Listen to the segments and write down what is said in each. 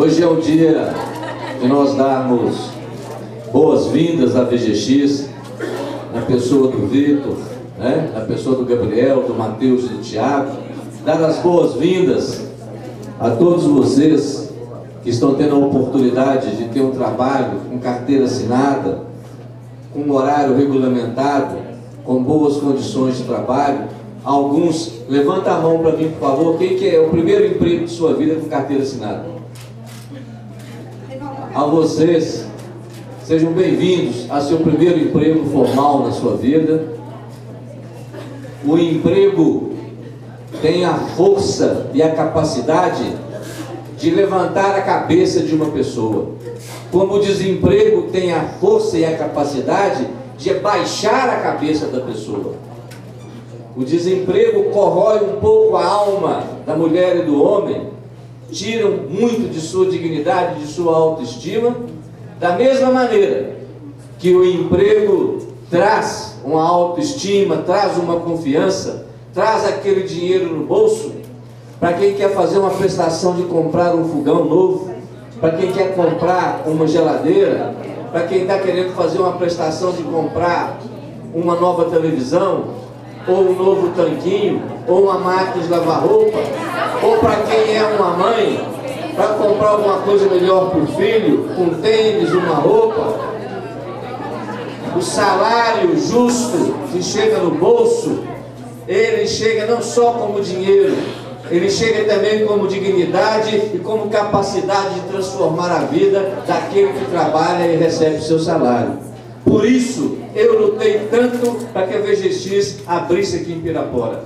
Hoje é o dia de nós darmos boas-vindas à VGX, na pessoa do Vitor, né? na pessoa do Gabriel, do Mateus e do Tiago, dar as boas-vindas a todos vocês que estão tendo a oportunidade de ter um trabalho com carteira assinada, com um horário regulamentado, com boas condições de trabalho. Alguns, levanta a mão para mim, por favor, quem que é o primeiro emprego de sua vida com carteira assinada? A vocês, sejam bem-vindos a seu primeiro emprego formal na sua vida. O emprego tem a força e a capacidade de levantar a cabeça de uma pessoa. Como o desemprego tem a força e a capacidade de baixar a cabeça da pessoa. O desemprego corrói um pouco a alma da mulher e do homem, tiram muito de sua dignidade, de sua autoestima, da mesma maneira que o emprego traz uma autoestima, traz uma confiança, traz aquele dinheiro no bolso para quem quer fazer uma prestação de comprar um fogão novo, para quem quer comprar uma geladeira, para quem está querendo fazer uma prestação de comprar uma nova televisão, ou um novo tanquinho, ou uma máquina de lavar roupa, ou para quem é uma mãe, para comprar alguma coisa melhor para o filho, um tênis, uma roupa. O salário justo que chega no bolso, ele chega não só como dinheiro, ele chega também como dignidade e como capacidade de transformar a vida daquele que trabalha e recebe seu salário. Por isso, eu lutei tanto para que a VGX abrisse aqui em Pirapora.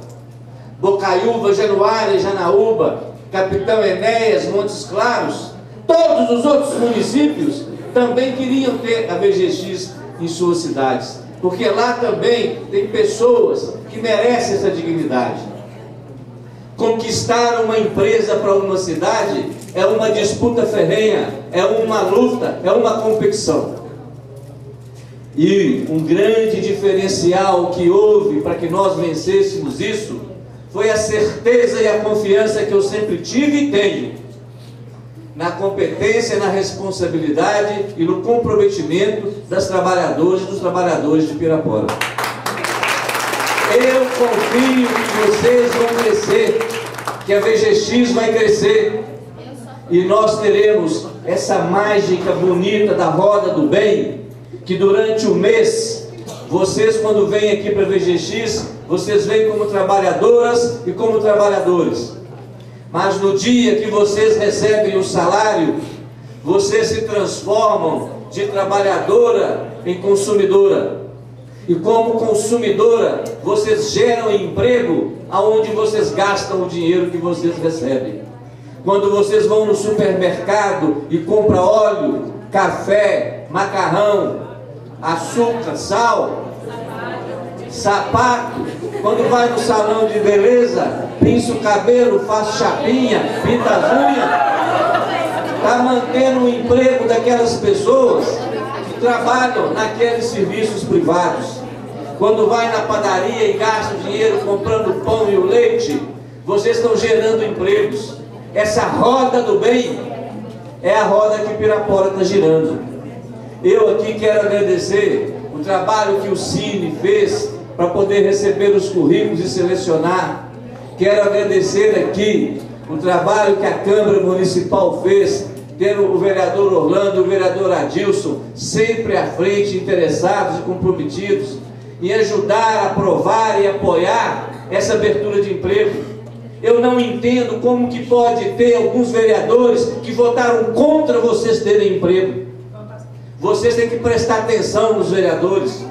Bocaiúva, Januária, Janaúba, Capitão Enéas, Montes Claros, todos os outros municípios também queriam ter a VGX em suas cidades, porque lá também tem pessoas que merecem essa dignidade. Conquistar uma empresa para uma cidade é uma disputa ferrenha, é uma luta, é uma competição. E um grande diferencial que houve para que nós vencêssemos isso foi a certeza e a confiança que eu sempre tive e tenho na competência, na responsabilidade e no comprometimento das trabalhadoras e dos trabalhadores de Pirapora. Eu confio que vocês vão crescer, que a VGX vai crescer e nós teremos essa mágica bonita da roda do bem, que durante o mês, vocês quando vêm aqui para a VGX, vocês vêm como trabalhadoras e como trabalhadores. Mas no dia que vocês recebem o salário, vocês se transformam de trabalhadora em consumidora. E como consumidora, vocês geram emprego aonde vocês gastam o dinheiro que vocês recebem. Quando vocês vão no supermercado e compram óleo, café, macarrão, açúcar, sal, sapato, quando vai no salão de beleza, pinça o cabelo, faz chapinha, pinta as unhas, está mantendo o emprego daquelas pessoas trabalham naqueles serviços privados. Quando vai na padaria e gasta dinheiro comprando pão e o leite, vocês estão gerando empregos. Essa roda do bem é a roda que Pirapora está girando. Eu aqui quero agradecer o trabalho que o Cine fez para poder receber os currículos e selecionar. Quero agradecer aqui o trabalho que a Câmara Municipal fez tendo o vereador Orlando, o vereador Adilson, sempre à frente, interessados e comprometidos em ajudar aprovar e apoiar essa abertura de emprego. Eu não entendo como que pode ter alguns vereadores que votaram contra vocês terem emprego. Vocês têm que prestar atenção nos vereadores.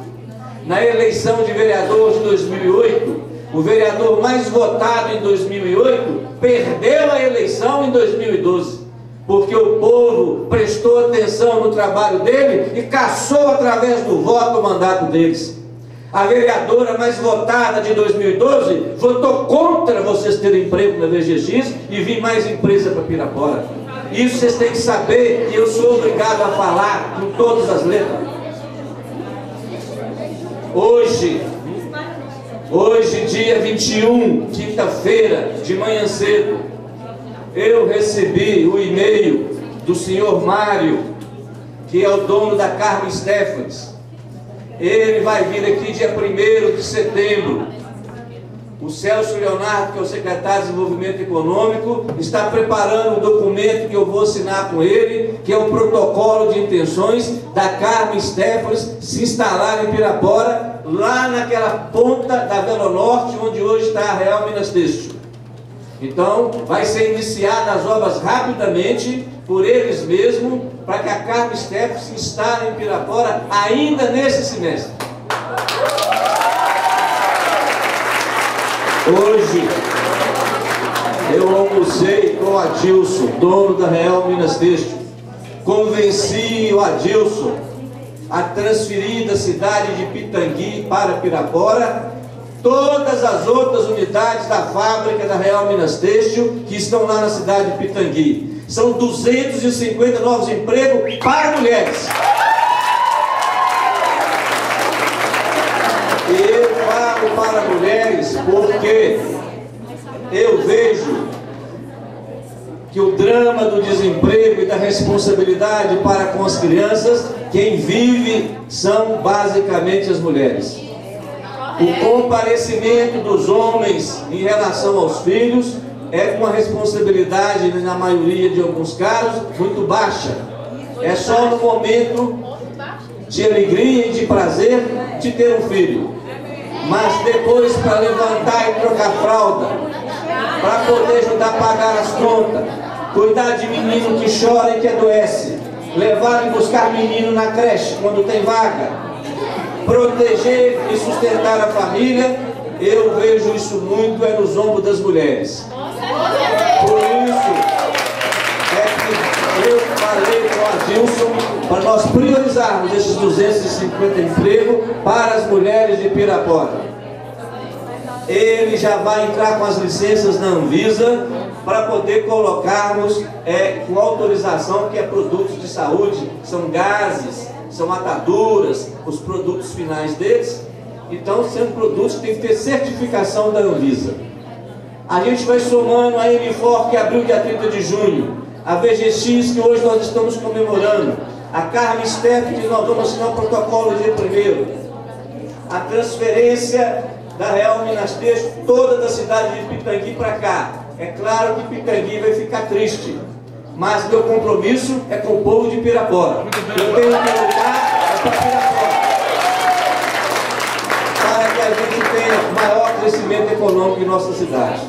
Na eleição de vereador de 2008, o vereador mais votado em 2008 perdeu a eleição em 2012 porque o povo prestou atenção no trabalho dele e caçou através do voto o mandato deles. A vereadora mais votada de 2012 votou contra vocês terem emprego na VGX e vir mais empresa para Pirapora. Isso vocês têm que saber e eu sou obrigado a falar com todas as letras. Hoje, hoje dia 21, quinta-feira, de manhã cedo, eu recebi o e-mail do senhor Mário, que é o dono da Carmen Stephens. Ele vai vir aqui dia 1 de setembro o Celso Leonardo, que é o secretário de Desenvolvimento Econômico, está preparando um documento que eu vou assinar com ele, que é o protocolo de intenções da Carmen Stephens se instalar em Pirapora, lá naquela ponta da Velo Norte, onde hoje está a Real Minas Têxtil. Então, vai ser iniciadas as obras rapidamente por eles mesmos, para que a Carmen Stephens se instale em Pirapora ainda nesse semestre. Hoje eu almocei com o Adilson, dono da Real Minas Têxtil. Convenci o Adilson a transferir da cidade de Pitangui para Pirapora todas as outras unidades da fábrica da Real Minas Têxtil que estão lá na cidade de Pitangui. São 250 novos empregos para mulheres. Eu falo para mulheres porque eu vejo que o drama do desemprego e da responsabilidade para com as crianças, quem vive são basicamente as mulheres. O comparecimento dos homens em relação aos filhos é uma responsabilidade, na maioria de alguns casos, muito baixa. É só no momento de alegria e de prazer de ter um filho mas depois para levantar e trocar fralda, para poder ajudar a pagar as contas, cuidar de menino que chora e que adoece, levar e buscar menino na creche quando tem vaga, proteger e sustentar a família, eu vejo isso muito é nos ombros das mulheres. Por isso é que eu falei com a Dilson para nós priorizarmos esses 250 empregos para as mulheres de Pirapora. Ele já vai entrar com as licenças na Anvisa para poder colocarmos é, com autorização que é produtos de saúde, são gases, são ataduras, os produtos finais deles. Então, sendo produtos que tem que ter certificação da Anvisa. A gente vai somando a M4 que abriu dia 30 de junho, a VGX que hoje nós estamos comemorando, a Carmen Step que nós vamos assinar o protocolo dia primeiro, a transferência da Real Minas Texto, toda da cidade de Pitangui para cá. É claro que Pitangui vai ficar triste, mas meu compromisso é com o povo de Pirapora. Eu tenho que lutar para Pirapora. Para que a gente tenha maior crescimento econômico em nossa cidade.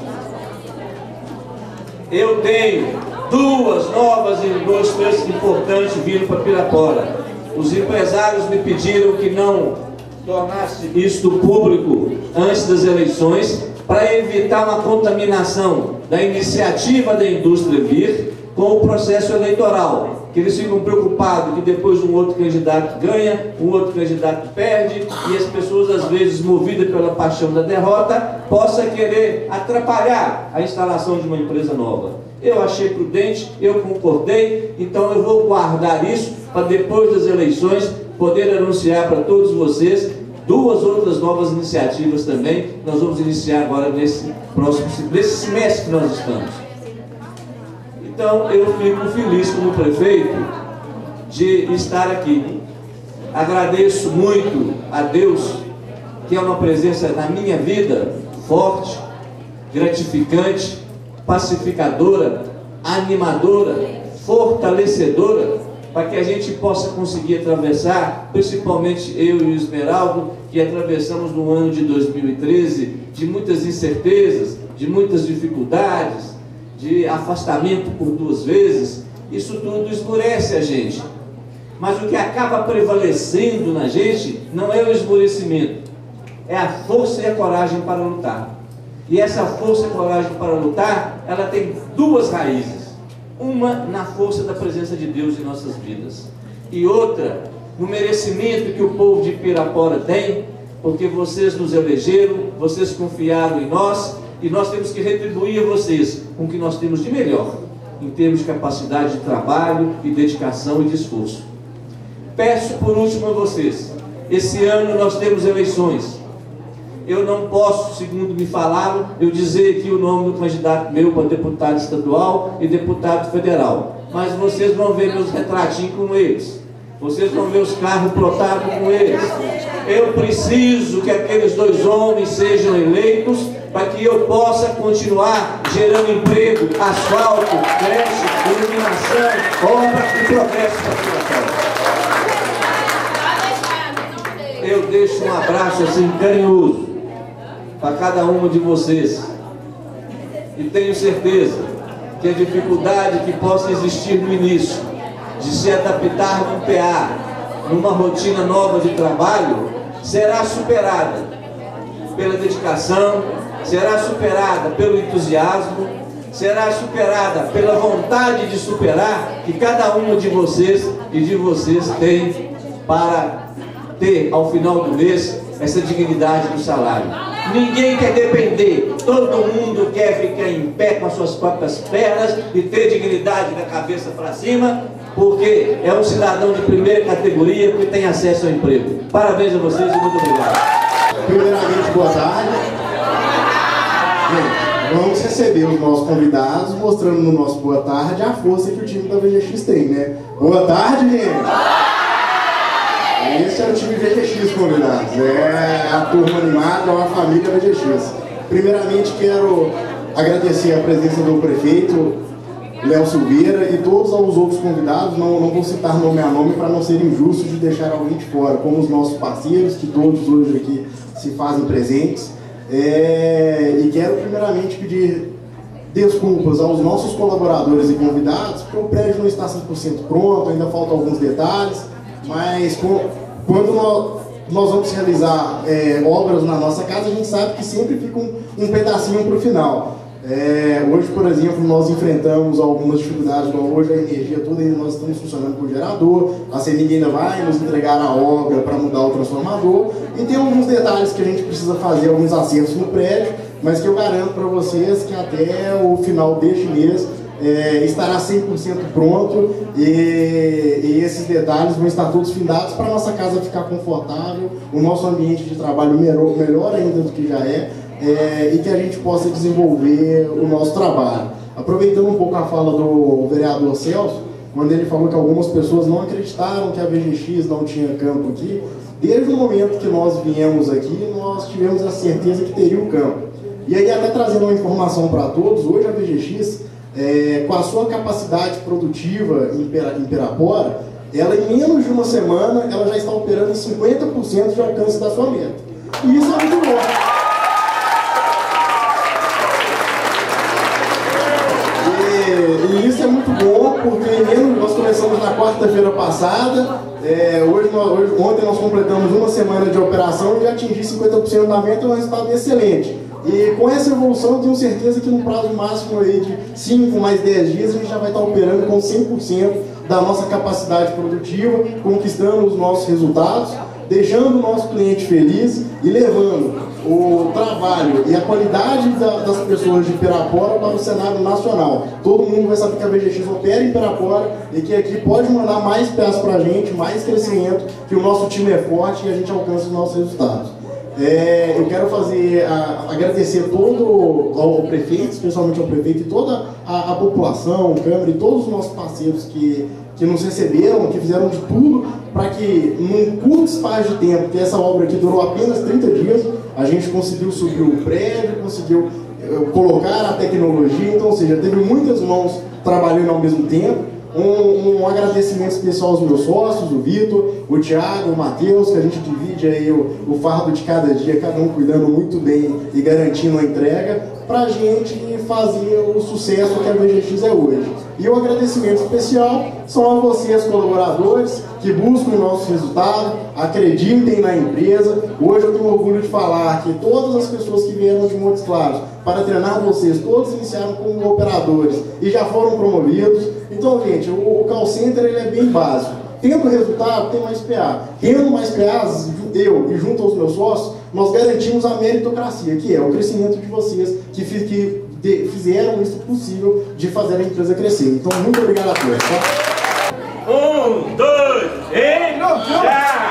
Eu tenho duas novas indústrias importantes vindo para Pirapora. Os empresários me pediram que não tornasse isto público antes das eleições para evitar uma contaminação da iniciativa da indústria vir com o processo eleitoral. Que eles ficam preocupados que depois um outro candidato ganha, um outro candidato perde, e as pessoas, às vezes, movidas pela paixão da derrota, possa querer atrapalhar a instalação de uma empresa nova. Eu achei prudente, eu concordei, então eu vou guardar isso para depois das eleições poder anunciar para todos vocês duas outras novas iniciativas também. Nós vamos iniciar agora nesse próximo nesse semestre que nós estamos. Então eu fico feliz como prefeito de estar aqui. Agradeço muito a Deus que é uma presença na minha vida forte, gratificante, pacificadora, animadora, fortalecedora para que a gente possa conseguir atravessar, principalmente eu e o Esmeraldo, que atravessamos no ano de 2013 de muitas incertezas, de muitas dificuldades, de afastamento por duas vezes, isso tudo esmurece a gente. Mas o que acaba prevalecendo na gente não é o esmorecimento, é a força e a coragem para lutar. E essa força e coragem para lutar, ela tem duas raízes. Uma na força da presença de Deus em nossas vidas, e outra no merecimento que o povo de Pirapora tem, porque vocês nos elegeram, vocês confiaram em nós, e nós temos que retribuir a vocês com o que nós temos de melhor, em termos de capacidade de trabalho, e dedicação e de esforço. Peço por último a vocês, esse ano nós temos eleições, eu não posso, segundo me falaram, eu dizer aqui o nome do candidato meu para deputado estadual e deputado federal. mas vocês vão ver meus retratinhos com eles. Vocês vão ver os carros plotados com eles. Eu preciso que aqueles dois homens sejam eleitos para que eu possa continuar gerando emprego, asfalto, creche, iluminação, obra e progresso para a Eu deixo um abraço assim carinhoso para cada um de vocês. E tenho certeza que a dificuldade que possa existir no início de se adaptar num PA, numa rotina nova de trabalho, será superada pela dedicação, será superada pelo entusiasmo, será superada pela vontade de superar que cada um de vocês e de vocês tem para ter ao final do mês essa dignidade do salário. Ninguém quer depender, todo mundo quer ficar em pé com as suas próprias pernas e ter dignidade da cabeça para cima, porque é um cidadão de primeira categoria que tem acesso ao emprego. Parabéns a vocês e muito obrigado. Primeiramente, boa tarde. Vamos receber os nossos convidados, mostrando no nosso boa tarde a força que o time da VGX tem, né? Boa tarde, gente! Esse é o time VGX, convidados. É a turma animada, uma família VGX. Primeiramente, quero agradecer a presença do prefeito, Léo Silveira, e todos os outros convidados. Não, não vou citar nome a nome para não ser injusto de deixar alguém de fora, como os nossos parceiros, que todos hoje aqui se fazem presentes. É, e quero primeiramente pedir desculpas aos nossos colaboradores e convidados, porque o prédio não está 100% pronto, ainda faltam alguns detalhes, mas com, quando nós, nós vamos realizar é, obras na nossa casa, a gente sabe que sempre fica um, um pedacinho para o final. É, hoje, por exemplo, nós enfrentamos algumas dificuldades, hoje a energia toda ainda nós estamos funcionando com gerador, a CEMIG ainda vai nos entregar a obra para mudar o transformador, e tem alguns detalhes que a gente precisa fazer, alguns acertos no prédio, mas que eu garanto para vocês que até o final deste mês é, estará 100% pronto e, e, esses detalhes vão estar todos findados para a nossa casa ficar confortável, o nosso ambiente de trabalho melhor, melhor ainda do que já é, é, e que a gente possa desenvolver o nosso trabalho. Aproveitando um pouco a fala do vereador Celso, quando ele falou que algumas pessoas não acreditaram que a VGX não tinha campo aqui, desde o momento que nós viemos aqui, nós tivemos a certeza que teria o campo. E aí, até trazendo uma informação para todos, hoje a VGX é, com a sua capacidade produtiva em Pirapora, ela em menos de uma semana, ela já está operando em 50% de alcance da sua meta. E isso é muito bom. E, isso é muito bom, porque nós começamos na quarta-feira passada, é, hoje, hoje, ontem nós completamos uma semana de operação e já atingi 50% da meta, é um resultado excelente. E com essa evolução, eu tenho certeza que no prazo máximo aí de 5 mais 10 dias, a gente já vai estar operando com 100% da nossa capacidade produtiva, conquistando os nossos resultados, deixando o nosso cliente feliz e levando o trabalho e a qualidade da, das pessoas de Pirapora para o cenário nacional. Todo mundo vai saber que a VGX opera em Pirapora e que aqui pode mandar mais peças para a gente, mais crescimento, que o nosso time é forte e a gente alcança os nossos resultados. É, eu quero fazer, a, agradecer todo ao prefeito, especialmente ao prefeito e toda a, a população, Câmara e todos os nossos parceiros que, que nos receberam, que fizeram de tudo para que, num curto espaço de tempo, que essa obra aqui durou apenas 30 dias, a gente conseguiu subir o prédio, conseguiu eh, colocar a tecnologia, então, ou seja, teve muitas mãos trabalhando ao mesmo tempo. Um, um, agradecimento especial aos meus sócios, o Vitor, o Thiago, o Matheus, que a gente divide aí o, o fardo de cada dia, cada um cuidando muito bem e garantindo a entrega, para a gente fazer o sucesso que a VGX é hoje. E o agradecimento especial são a vocês, colaboradores, que buscam o nosso resultado, acreditem na empresa. Hoje eu tenho orgulho de falar que todas as pessoas que vieram de Montes Claros para treinar vocês, todos iniciaram como operadores e já foram promovidos. Então, gente, o, o call center ele é bem básico. Tendo resultado, tem mais PA. Tendo mais PAs, eu e junto aos meus sócios, nós garantimos a meritocracia, que é o crescimento de vocês, que, que de, fizeram isso possível de fazer a empresa crescer. Então, muito obrigado a todos. Tá? Um, dois, e... No,